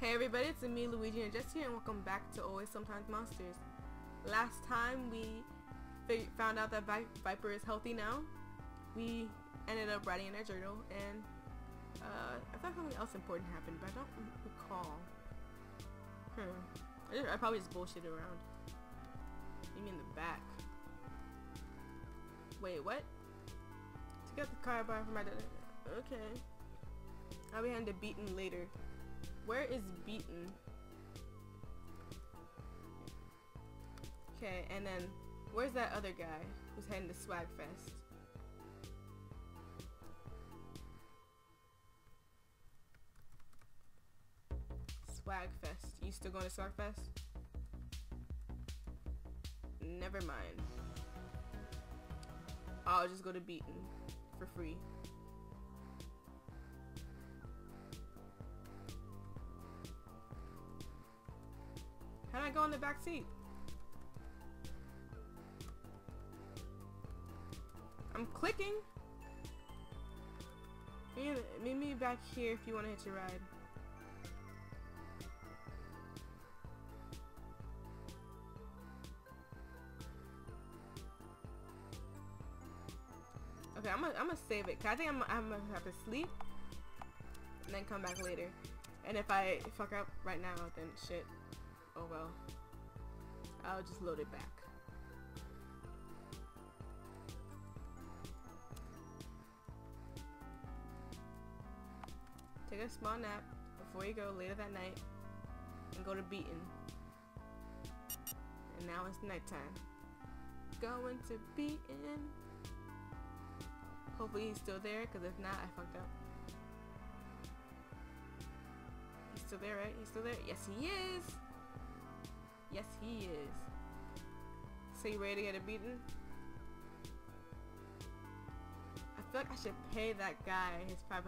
Hey everybody, it's me, Luigi, and just here, and welcome back to Always Sometimes Monsters. Last time we found out that Vi Viper is healthy now. We ended up writing in our journal, and uh, I thought something else important happened, but I don't recall. Hmm. I, I probably just bullshit around. You mean the back? Wait, what? To get the car bar for my Okay. I'll be handed beaten later. Where is beaten? Okay, and then where's that other guy who's heading to Swagfest? Swagfest. You still going to Swagfest? Never mind. I'll just go to Beaten for free. The back seat? I'm clicking. Meet me back here if you want to hit your ride. Okay, I'm gonna I'm save it. Cause I think I'm I'm gonna have to sleep and then come back later. And if I fuck up right now, then shit. Oh well. I'll just load it back. Take a small nap before you go later that night and go to beaten. And now it's nighttime. Going to beaten. Hopefully he's still there, because if not, I fucked up. He's still there, right? He's still there? Yes, he is! Yes, he is. So you ready to get a beaten? I feel like I should pay that guy his $500.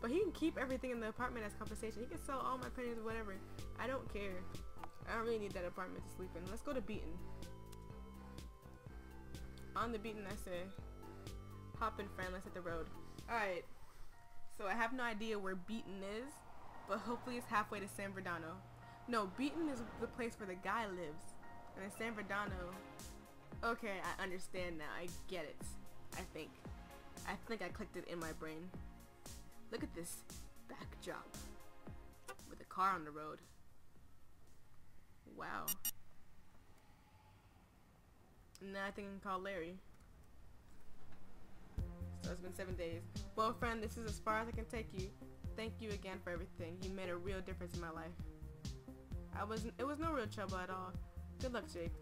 But he can keep everything in the apartment as compensation. He can sell all my pennies or whatever. I don't care. I don't really need that apartment to sleep in. Let's go to Beaten. On the Beaten, I say, hop in friend, let's hit the road. Alright. So I have no idea where Beaten is, but hopefully it's halfway to San Bernardino. No, Beaton is the place where the guy lives. And in San Bernardino... Okay, I understand now. I get it. I think. I think I clicked it in my brain. Look at this backdrop. With a car on the road. Wow. Now I think I can call Larry. So it's been seven days. Well, friend, this is as far as I can take you. Thank you again for everything. You made a real difference in my life. I was it was no real trouble at all. Good luck, Jake.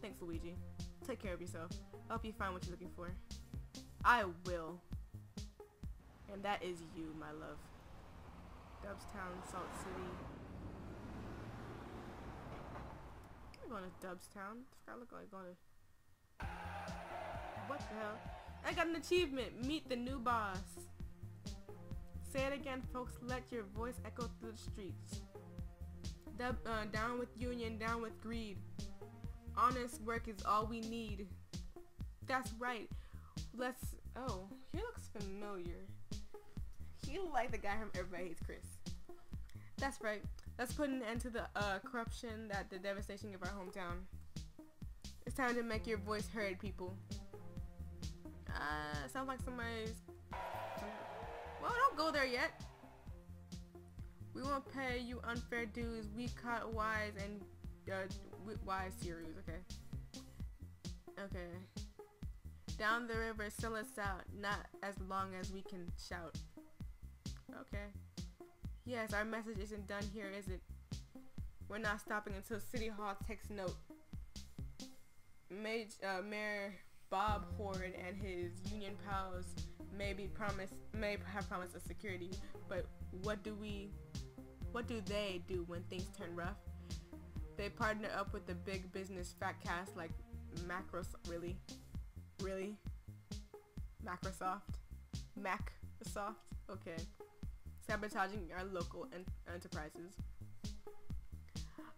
Thanks, Luigi. Take care of yourself. I hope you find what you're looking for. I will. And that is you, my love. Dubstown, Salt City. I'm going to Dubstown. I look like going to... What the hell? I got an achievement. Meet the new boss. Say it again, folks. Let your voice echo through the streets. Uh, down with union, down with greed. Honest work is all we need. That's right. Let's... Oh, he looks familiar. He like the guy from Everybody Hates Chris. That's right. Let's put an end to the uh, corruption that the devastation of our hometown. It's time to make your voice heard, people. Uh, sounds like somebody's... Well, don't go there yet. We won't pay you unfair dues. We caught Wise and uh, Wise series. Okay. Okay. Down the river, sell us out. Not as long as we can shout. Okay. Yes, our message isn't done here, is it? We're not stopping until City Hall takes note. Maj uh, Mayor Bob Horde and his union pals may be promised may have promised us security, but what do we what do they do when things turn rough? They partner up with the big business fat cast like Macros really? Really? Microsoft? Macrosoft? Okay. Sabotaging our local en enterprises.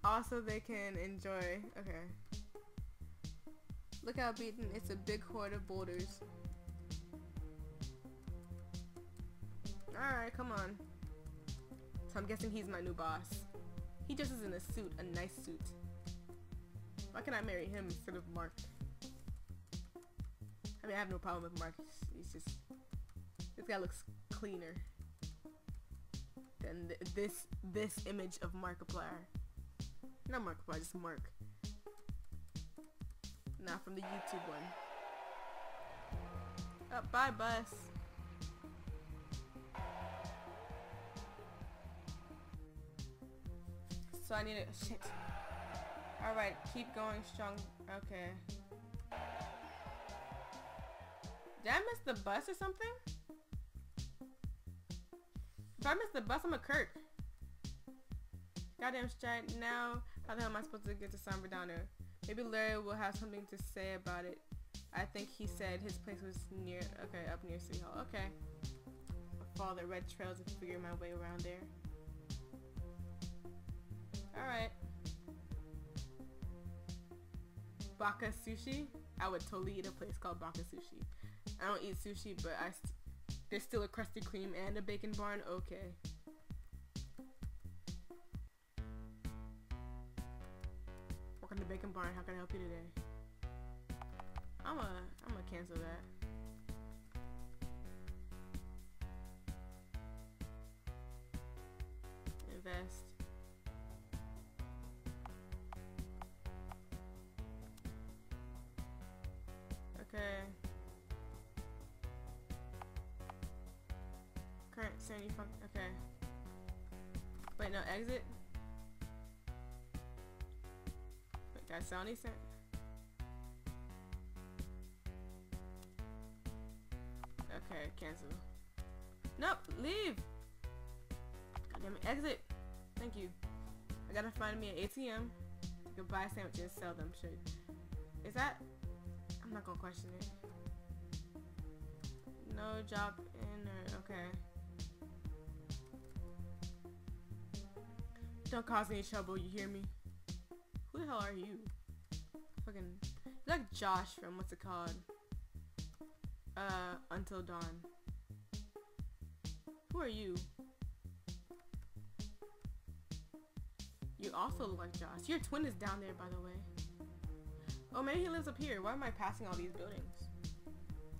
Also, they can enjoy... Okay. Look how beaten. It's a big horde of boulders. Alright, come on So I'm guessing he's my new boss. He just is in a suit, a nice suit. Why can I marry him instead of Mark? I mean, I have no problem with Mark. He's just this guy looks cleaner than th this this image of Markiplier. Not Markiplier, just Mark. Not from the YouTube one. Oh, bye, bus. So I need a shit. Alright, keep going strong. Okay. Did I miss the bus or something? If I missed the bus, I'm a Kirk. Goddamn strike. Now, how the hell am I supposed to get to San Bernardino? Maybe Larry will have something to say about it. I think he said his place was near, okay, up near City Hall. Okay. I'll follow the red trails and figure my way around there. Alright. Baka Sushi? I would totally eat a place called Baka Sushi. I don't eat sushi, but I st there's still a Krusty Kreme and a Bacon Barn? Okay. On the Bacon Barn, how can I help you today? I'm a, I'm gonna cancel that. Invest. Current 75, okay. Wait, no, exit? Wait, got 70 cent? Okay, cancel. Nope, leave! God damn it, exit! Thank you. I gotta find me an ATM. You can buy sandwiches, sell them, shit. Is that... I'm not gonna question it. No job in or... Okay. Don't cause any trouble, you hear me? Who the hell are you? Fucking... Like Josh from, what's it called? Uh, Until Dawn. Who are you? You also look like Josh. Your twin is down there, by the way. Oh, maybe he lives up here. Why am I passing all these buildings?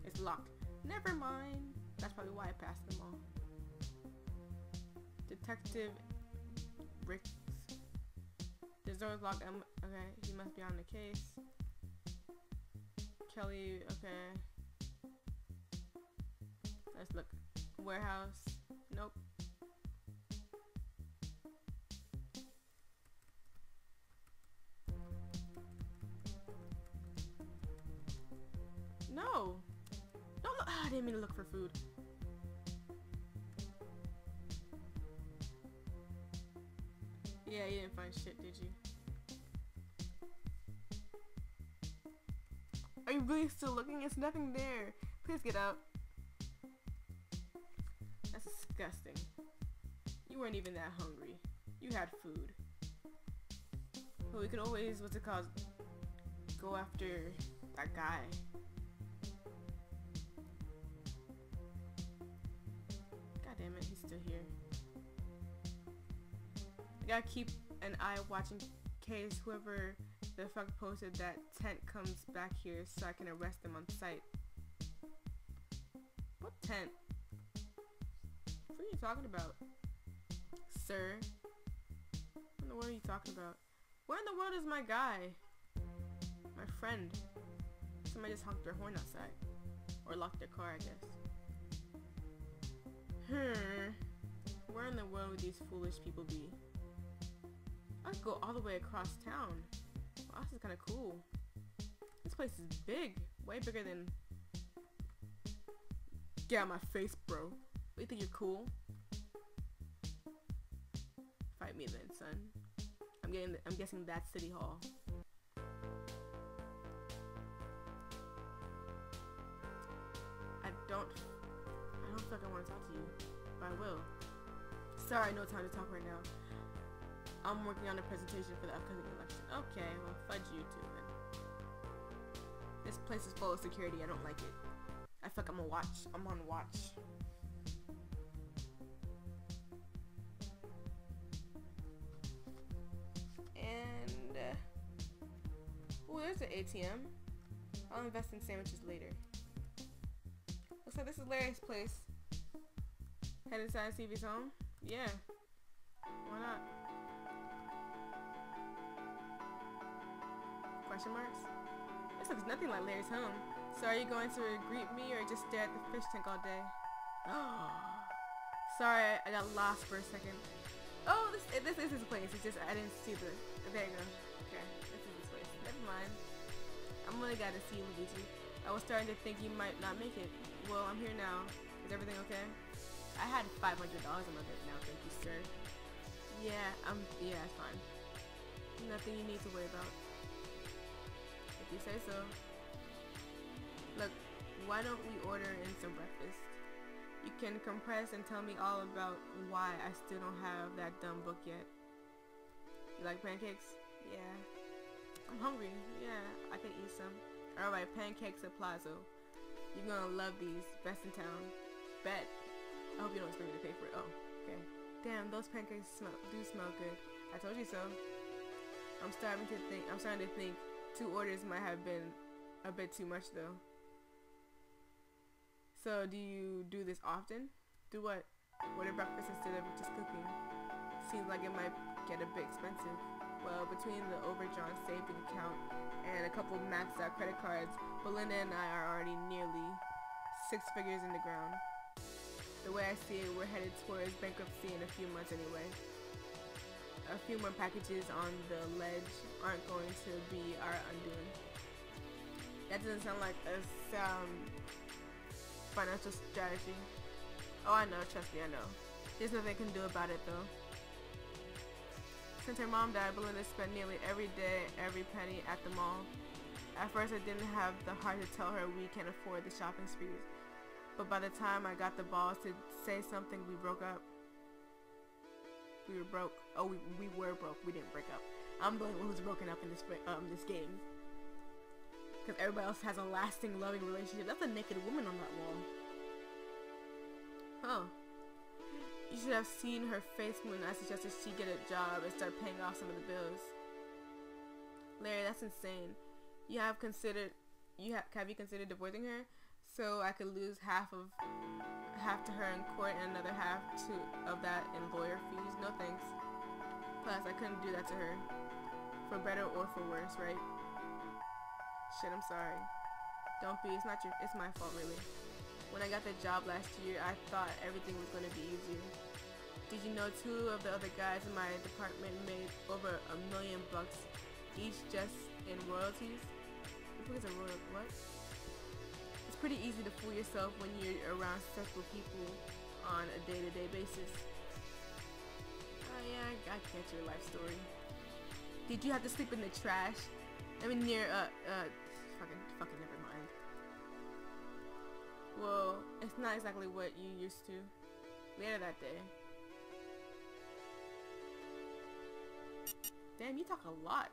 It's locked. Never mind. That's probably why I passed them all. Detective Ricks. This door is locked. I'm, um, okay, he must be on the case. Kelly, okay. Let's look. Warehouse. Nope. No. Don't look. Ah, I didn't mean to look for food. Yeah, you didn't find shit, did you? Are you really still looking? It's nothing there. Please get out. That's disgusting. You weren't even that hungry. You had food. But we could always, what's it called, go after that guy. God damn it, he's still here. I gotta keep an eye watching case whoever the fuck posted that tent comes back here so I can arrest them on sight. What tent? What are you talking about? Sir? What in the world are you talking about? Where in the world is my guy? My friend. Somebody just honked their horn outside. Or locked their car, I guess. Hmm. Where in the world would these foolish people be? I could go all the way across town. This is kind of cool. This place is big. Way bigger than... Get out my face, bro. What, you think you're cool? Fight me then, son. I'm getting. The, I'm guessing that's City Hall. I don't. I don't feel like I want to talk to you, but I will. Sorry, no time to talk right now. I'm working on a presentation for the upcoming election. Okay, well, fudge you too. then. This place is full of security. I don't like it. I feel like I'm a watch. I'm on watch. And... Oh, there's an ATM. I'll invest in sandwiches later. Looks like this is Larry's place. Head inside and home? Yeah. Why not? Question marks? This looks nothing like Larry's home. So are you going to greet me or just stare at the fish tank all day? Sorry, I got lost for a second. Oh, this eh, this is his place. It's just I didn't see the. There you go. Okay, this is his place. Never mind. I'm really glad to see you, Luigi. I was starting to think you might not make it. Well, I'm here now. Is everything okay? I had $500 in my bank now, thank you, sir. Yeah, I'm. Yeah, it's fine. Nothing you need to worry about. If you say so. Look, why don't we order in some breakfast? You can compress and tell me all about why I still don't have that dumb book yet. You like pancakes? Yeah. I'm hungry. Yeah, I can eat some. Alright, pancakes at Plazo. You're gonna love these. Best in town. Bet. I hope you don't expect me to pay for it. Oh, okay. Damn, those pancakes smell do smell good. I told you so. I'm starting to think I'm starting to think two orders might have been a bit too much though. So do you do this often? Do what? Order breakfast instead of just cooking? Seems like it might get a bit expensive. Well, between the overdrawn saving account and a couple maxed out credit cards, Belinda and I are already nearly six figures in the ground. The way I see it, we're headed towards bankruptcy in a few months anyway. A few more packages on the ledge aren't going to be our undoing. That doesn't sound like a sound financial strategy. Oh, I know. Trust me, I know. There's nothing I can do about it, though. Since her mom died, Belinda spent nearly every day, every penny at the mall. At first, I didn't have the heart to tell her we can't afford the shopping sprees. But by the time I got the balls to say something, we broke up. We were broke. Oh, we, we were broke. We didn't break up. I'm the only one who's broken up in this um this game. Because everybody else has a lasting, loving relationship. That's a naked woman on that wall. Huh. You should have seen her face when I suggested she get a job and start paying off some of the bills. Larry, that's insane. You have considered, you have, have you considered divorcing her? So I could lose half of, half to her in court and another half to, of that in lawyer fees? No thanks. Plus, I couldn't do that to her. For better or for worse, right? Shit, I'm sorry. Don't be. It's not your. It's my fault, really. When I got the job last year, I thought everything was gonna be easier. Did you know two of the other guys in my department made over a million bucks each just in royalties? A royal? What? It's pretty easy to fool yourself when you're around successful people on a day-to-day basis. Yeah, I, get your life story. Did you have to sleep in the trash? I mean, near uh uh fucking, fucking never mind. Well, it's not exactly what you used to. Later that day. Damn, you talk a lot.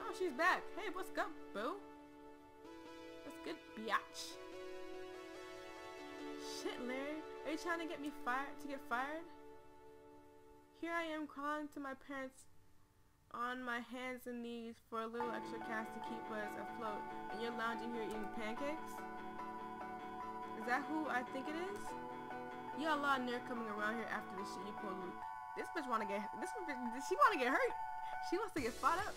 Oh, she's back. Hey, what's up, boo? That's good, biatch. Shit, Larry. Are you trying to get me fired? To get fired? Here I am crawling to my parents' on my hands and knees for a little extra cash to keep us afloat, and you're lounging here eating pancakes? Is that who I think it is? You got a lot of nerve coming around here after the shit you pulled. This bitch wanna get, this bitch, she wanna get hurt. She wants to get fought up.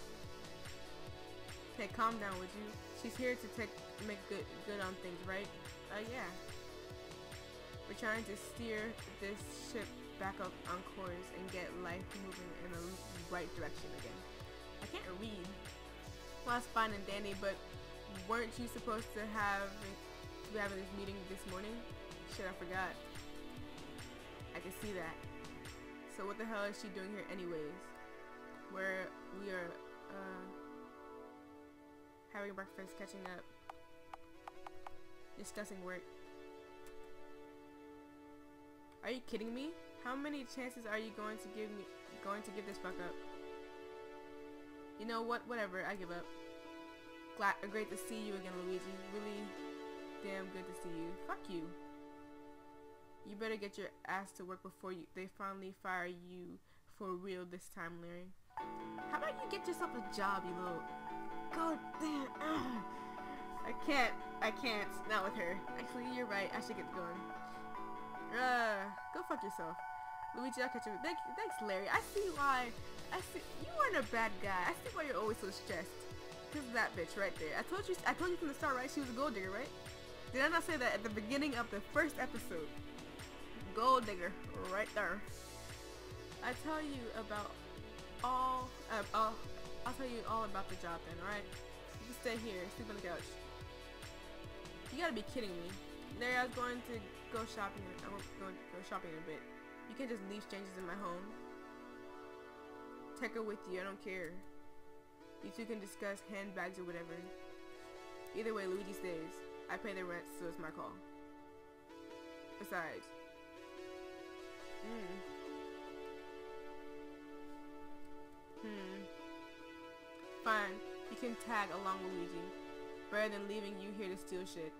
Okay, calm down, would you? She's here to take, make good, good on things, right? Uh, yeah. We're trying to steer this ship back up on course and get life moving in the right direction again. I can't read. Well, that's fine and dandy, but weren't you supposed to have to be having this meeting this morning? Shit, I forgot. I can see that. So what the hell is she doing here anyways? Where we are uh, having breakfast, catching up, discussing work. Are you kidding me? How many chances are you going to give me going to give this fuck up? You know what? Whatever. I give up. Glad, uh, great to see you again, Luigi. Really damn good to see you. Fuck you. You better get your ass to work before you they finally fire you for real this time, Larry. How about you get yourself a job, you little... God damn. Ugh. I can't. I can't. Not with her. Actually, you're right. I should get going. Uh, go fuck yourself. Luigi, I'll catch you. Thank, thanks, Larry. I see why. I see. You aren't a bad guy. I see why you're always so stressed. Cause that bitch right there. I told you. I told you from the start, right? She was a gold digger, right? Did I not say that at the beginning of the first episode? Gold digger, right there. I tell you about all. Uh, all I'll tell you all about the job then. All right. Stay here, sleep on the couch. You gotta be kidding me. Larry, I was going to go shopping. I going to go shopping in a bit. You can't just leave strangers in my home. Take her with you. I don't care. You two can discuss handbags or whatever. Either way, Luigi stays. I pay the rent, so it's my call. Besides. Hmm. Hmm. Fine. You can tag along with Luigi. Better than leaving you here to steal shit.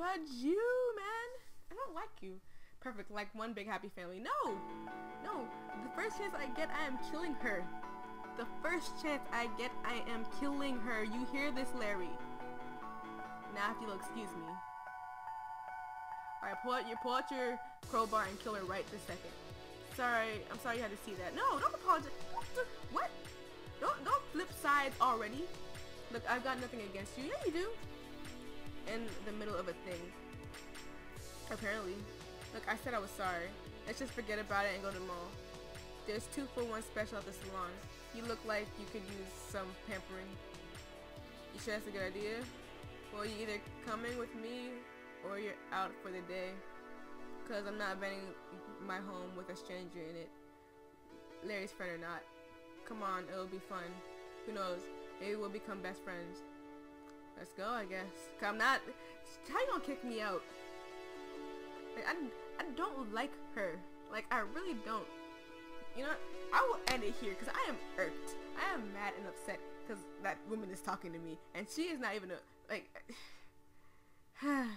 Fudge you, man! I don't like you perfect, like one big happy family. No! No! The first chance I get, I am killing her. The first chance I get, I am killing her. You hear this, Larry? Now if you'll excuse me. Alright, pull out your pull out your crowbar and kill her right this second. Sorry, I'm sorry you had to see that. No, don't apologize. What? Don't don't flip sides already. Look, I've got nothing against you. Yeah, you do. In the middle of a thing. Apparently. Look, I said I was sorry. Let's just forget about it and go to the mall. There's two for one special at the salon. You look like you could use some pampering. You sure that's a good idea? Well, you either coming with me or you're out for the day. Cause I'm not renting my home with a stranger in it. Larry's friend or not. Come on, it'll be fun. Who knows? Maybe we'll become best friends. Let's go, I guess. I'm not... How you gonna kick me out? Like, I, I don't like her. Like, I really don't. You know, I will end it here because I am irked. I am mad and upset because that woman is talking to me. And she is not even a, like...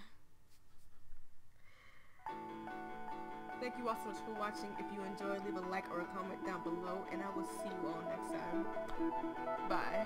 Thank you all so much for watching. If you enjoyed, leave a like or a comment down below. And I will see you all next time. Bye.